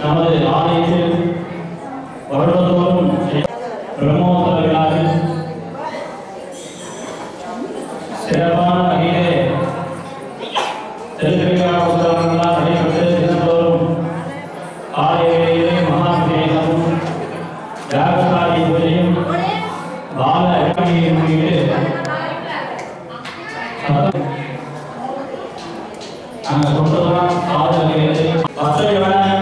நமது ஆலயத்தில் வருடத்தோறும் பிரம்மோத்சவ சிறப்பான வகையிலே திருவிழா உற்சவங்களால் நடைபெற்று தினந்தோறும் ஆலயங்களிலே மகாபிஷேகமும் யாகசாலை பூஜையும் பால முடிவு Mà chúng tôi đang.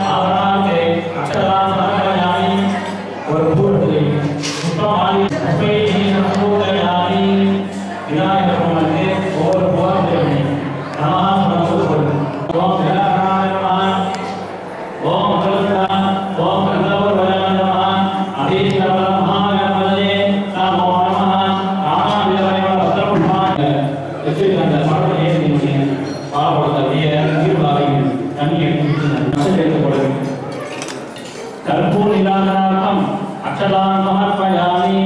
समर्पयामि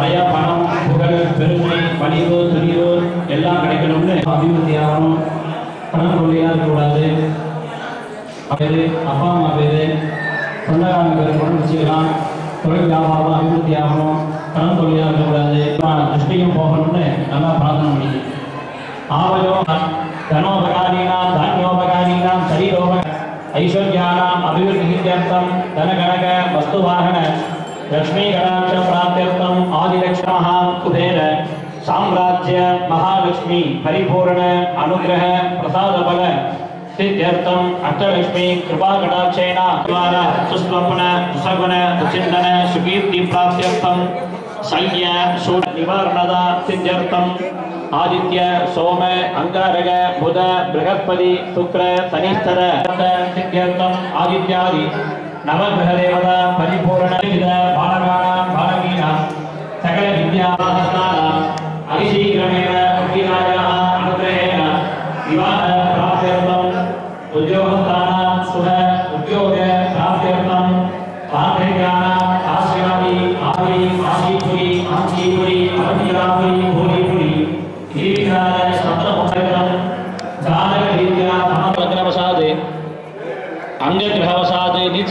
நிறைய பணம் புகழ் பெருமை பணிவு துணிவு எல்லாம் கிடைக்கணும்னு அபிவிருத்தி ஆகணும் பணம் தொல்லையாக இருக்கக்கூடாது. பேரு அப்பா அம்மா பேரு சொந்தக்காரங்க பேர் கூட வச்சுக்கலாம். தொழில் வியாபாரம் அபிவிருத்தி ஆகணும் பணம் தொல்லையாக இருக்கக்கூடாது. திருஷ்டியும் போகணும்னு நல்லா பிரார்த்தனை பண்ணி ஆவயோ தனோபகாரீனாம் தானியோபகாரீனாம் சரீரோப ஐஸ்வர்யானாம் அபிவிருத்திஹித்யர்த்தம் தனகணக लक्ष्मीकटाक्ष प्राप्त्यर्थम आदिलक्ष्मः कुबेर, साम्राज्य महालक्ष्मी परिपूर्ण अनुग्रह प्रसाद बल सिद्ध्यर्थम अष्टलक्ष्मी कृपा द्वारा सुस्वप्न, सुसगुण सुचिंतन सुकीर्ति प्राप्त्यर्थम शल्य शूट निवारणद सिद्ध्यर्थम आदित्य, सोम, अंगारग, बुध, बृहस्पति, शुक्र शनिश्चर सिद्ध्यर्थम आदित्यादि। नवग्रहदेवतां परिपूर्णविदबालकानां बालकीनां सकलविद्यावाहनानाम् अतिशीघ्रमेव भक्तिनायाः अनुग्रहेण विवाह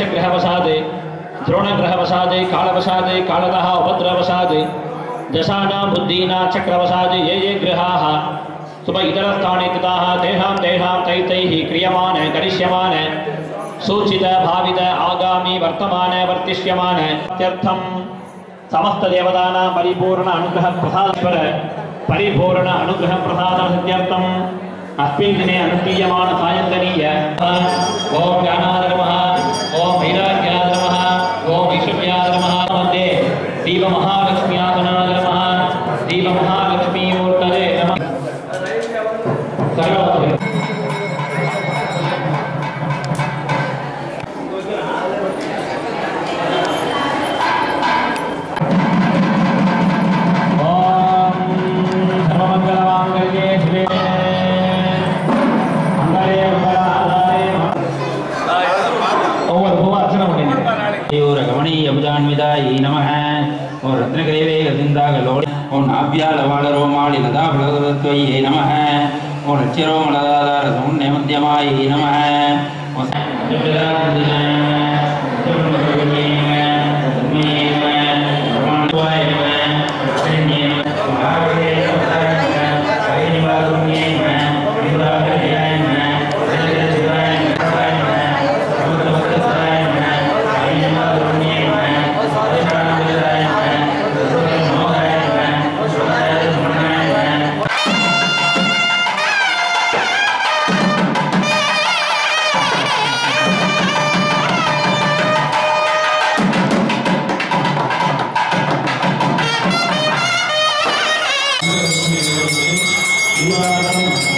अंगग्रहवसादे नीचग्रहवसादे द्रोणग्रहवसादे, कालवसादे कालतः उपद्रवसादे, दशानां बुद्धीना चक्रवसादे, ये ये ग्रहाः शुभ इतरस्थाने कृताः, तेषां तेषां तैतैः करिष्यमान सूचित, भावित, आगामि, वर्तमान वर्तिष्यमान इत्यर्थं समस्तदेवतानां परिपूर्ण अनुग्रह प्रसादपर परिपूर्ण अनुग्रह प्रसाद अस्मिन् दिने अनुष्ठीयमान सायन्तनीय ॐ பலகவத்வயே நம ஓ லட்சியரோமலதாதார சமுன்னேமத்தியமாயி நம Shiva.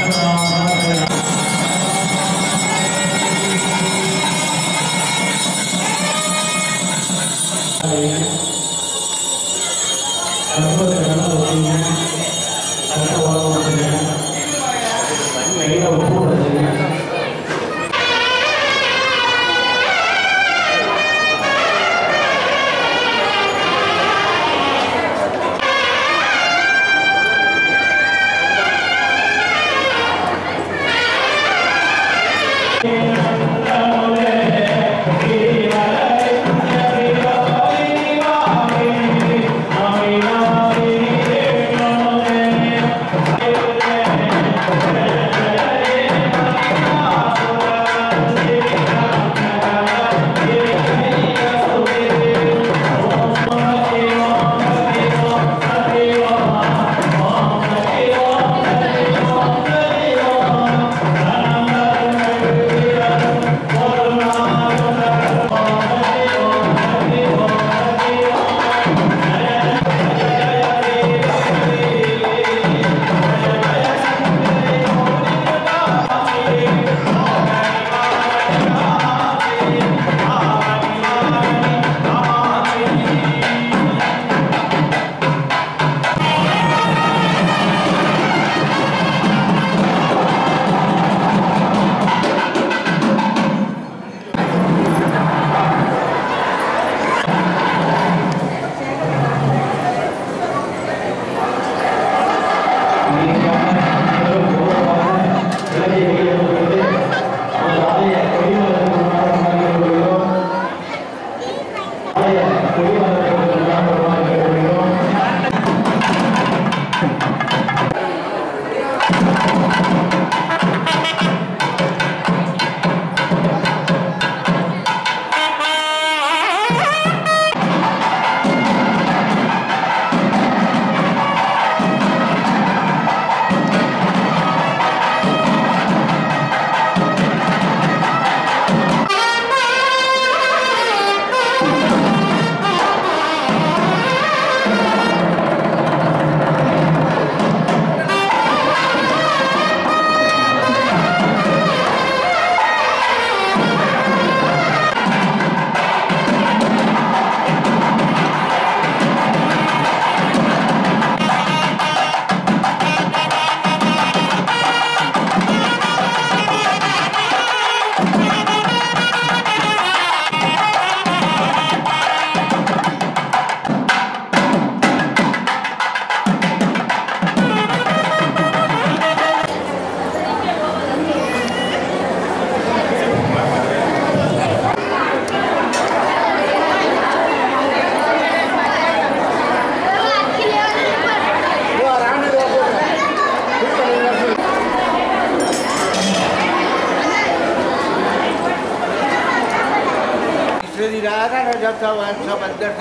विद्यार्थी वाईन शॉप अध्यक्ष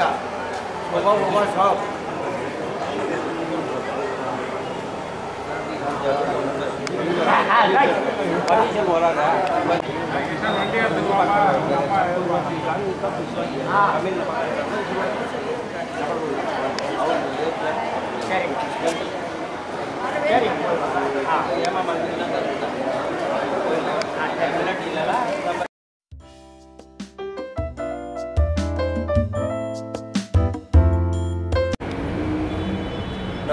मोबा मोबा शॉप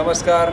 नमस्कार।